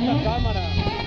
Uhum. na Câmara.